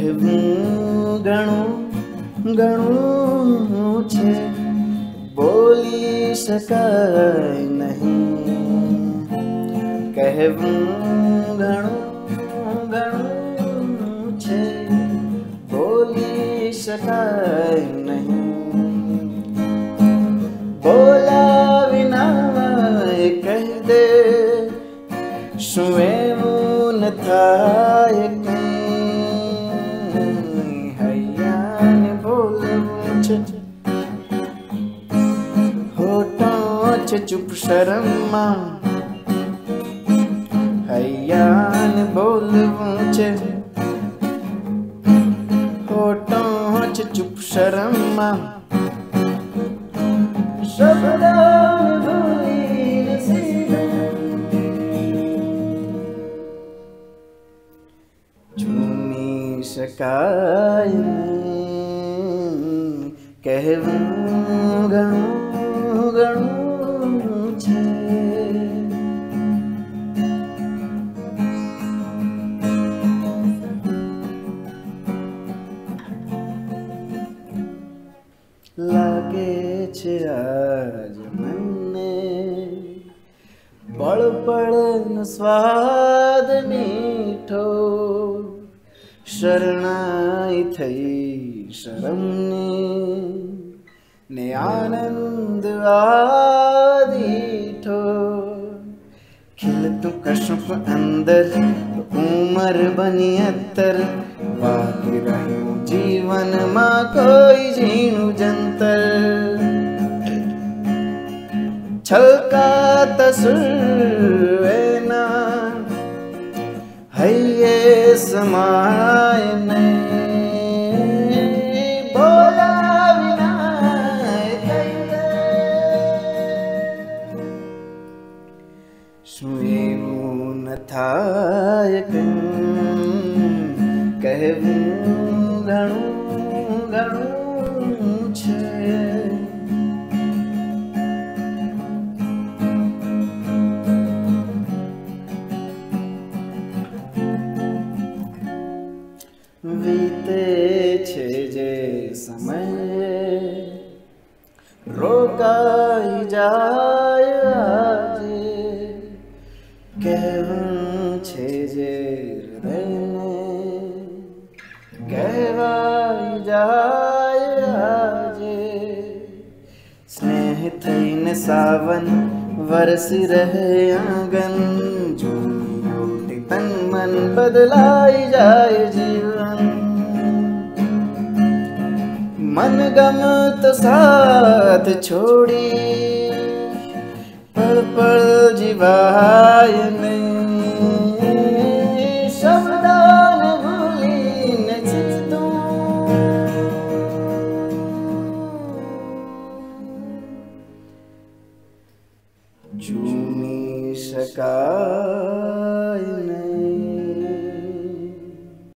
કહેવું ઘણું ઘણું છે. બોલી શકાય નહીં. કહેવું ઘણું ઘણું છે. બોલી શકાય નહીં. બોલા વિના કહી દે. શું એવું ન થાય કઈ? होठों से चुप शर्मा हयान बोल ऊंचे होठों से चुप शर्मा शब्दों शिकायत કહેવું ઘણું ઘણું છે. લાગે છે આજ મને પળ પળનો સ્વાદ મીઠો शरणाई थई शरमने ने आनंद आदिठो खिलत कशुप अंदर, उम्र बनी अतर बाकी रहू जीवन माँ कोई जीणु जंतर। छलका तसुर है ये समा શું એવું ન થાય કંઈ કહેવું ઘણું ઘણું છે વીતે છે જે સમય રોકાઈ જાય આજે 깨운 체질 되네 स्नेह सावन वरसी रहे आँगन जोटी तन मन बदलाई जाए जीवन। मन गम तो साथ छोड़ी। पल पल जिवाय नहीं शब्दान भूली न चित तू झूमी सका